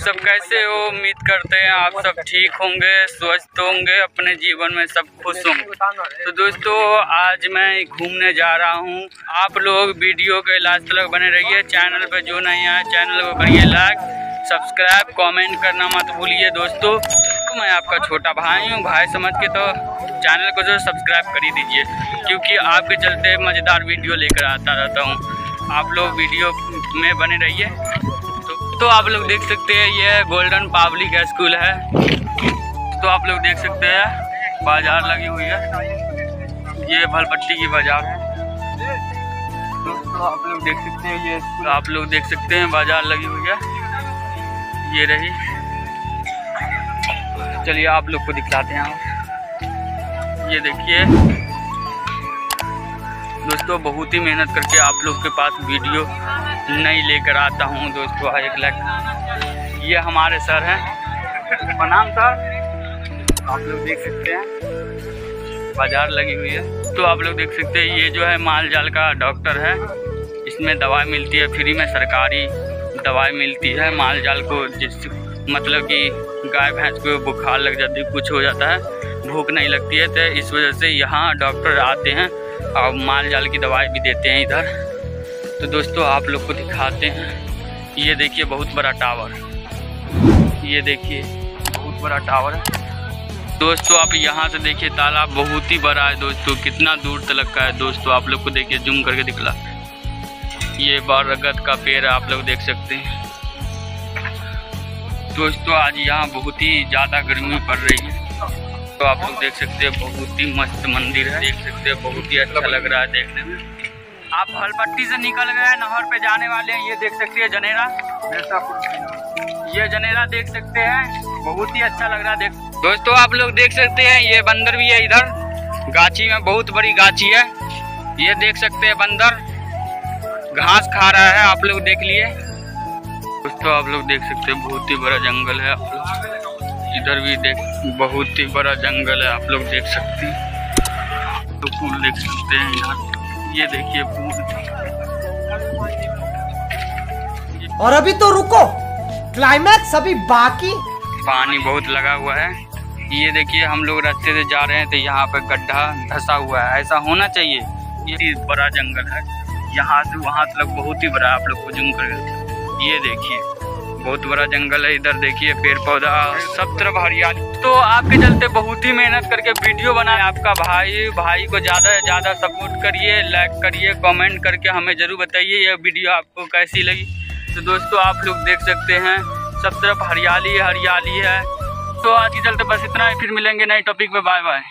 सब कैसे हो? उम्मीद करते हैं आप सब ठीक होंगे, स्वस्थ होंगे, अपने जीवन में सब खुश होंगे। तो दोस्तों, आज मैं घूमने जा रहा हूँ। आप लोग वीडियो के लास्ट तक बने रहिए। चैनल पर जो नहीं आए चैनल को करिए लाइक, सब्सक्राइब, कमेंट करना मत भूलिए दोस्तों। तो मैं आपका छोटा भाई हूँ, भाई समझ के तो चैनल को जो सब्सक्राइब कर ही दीजिए, क्योंकि आपके चलते मज़ेदार वीडियो लेकर आता रहता हूँ। आप लोग वीडियो में बने रहिए। तो, तो आप लोग देख सकते हैं ये गोल्डन पब्लिक स्कूल है। तो आप लोग देख सकते हैं बाज़ार लगी हुई है। ये भलपट्टी की बाज़ार है। आप लोग देख सकते हैं ये आप लोग देख सकते हैं बाज़ार लगी हुई है। ये रही। चलिए आप लोग को दिखलाते हैं। ये देखिए। दोस्तों, बहुत ही मेहनत करके आप लोग के पास वीडियो नहीं लेकर आता हूँ दोस्तों एक लाख। ये हमारे सर हैं। प्रणाम सर। आप लोग देख सकते हैं। बाज़ार लगी हुई है। तो आप लोग देख सकते हैं, ये जो है माल जाल का डॉक्टर है। इसमें दवाई मिलती है, फ्री में सरकारी दवाई मिलती है माल जाल को, जिस मतलब कि गाय, भैंस को बुखार लग जाती है, कुछ हो जाता है, भूख नहीं लगती है। तो इस वजह से यहाँ डॉक्टर आते हैं। और माल जाल की दवाई भी देते हैं इधर। तो दोस्तों, आप लोग को दिखाते हैं। ये देखिए, बहुत बड़ा टावर। ये देखिए, बहुत बड़ा टावर है। दोस्तों, आप यहाँ से देखिए, तालाब बहुत ही बड़ा है दोस्तों। कितना दूर तक का है दोस्तों, आप लोग को देखिए, जूम करके दिखला। ये बरगद का पेड़ है, आप लोग देख सकते हैं। दोस्तों, आज यहाँ बहुत ही ज़्यादा गर्मी पड़ रही है। तो आप लोग देख सकते हैं बहुत ही मस्त मंदिर है। देख सकते हैं बहुत ही अच्छा लग रहा है देखने में। आप हलपट्टी से निकल गए नहर पे जाने वाले हैं ये देख सकते हैं जनेरा। ये जनेरा देख सकते हैं बहुत ही अच्छा लग रहा है देख। दोस्तों आप लोग देख सकते हैं ये बंदर भी है इधर। गाछी में बहुत बड़ी गाछी है। ये देख सकते हैं बंदर। घास खा रहा है आप लोग देख लिए। दोस्तों आप लोग देख सकते हैं बहुत ही बड़ा जंगल है। आप लोग इधर भी देख बहुत ही बड़ा जंगल है आप लोग देख सकते हैं। तो पुल देख सकते हैं यहाँ। ये देखिए फूल। और अभी तो रुको क्लाइमैक्स अभी बाकी। पानी बहुत लगा हुआ है। ये देखिए हम लोग रास्ते से जा रहे हैं तो यहाँ पे गड्ढा धसा हुआ है। ऐसा होना चाहिए। ये बड़ा जंगल है। यहाँ से वहाँ तक बहुत ही बड़ा आप लोग को जूम कर ये देखिए। बहुत बड़ा जंगल है, इधर देखिए पेड़ पौधा सब तरफ़ हरियाली। तो आपके चलते बहुत ही मेहनत करके वीडियो बनाए आपका भाई। भाई को ज़्यादा से ज़्यादा सपोर्ट करिए लाइक करिए कमेंट करके हमें ज़रूर बताइए यह वीडियो आपको कैसी लगी। तो दोस्तों, आप लोग देख सकते हैं, सब तरफ़ हरियाली हरियाली है। तो आज के चलते बस इतना ही, फिर मिलेंगे नए टॉपिक पे बाय बाय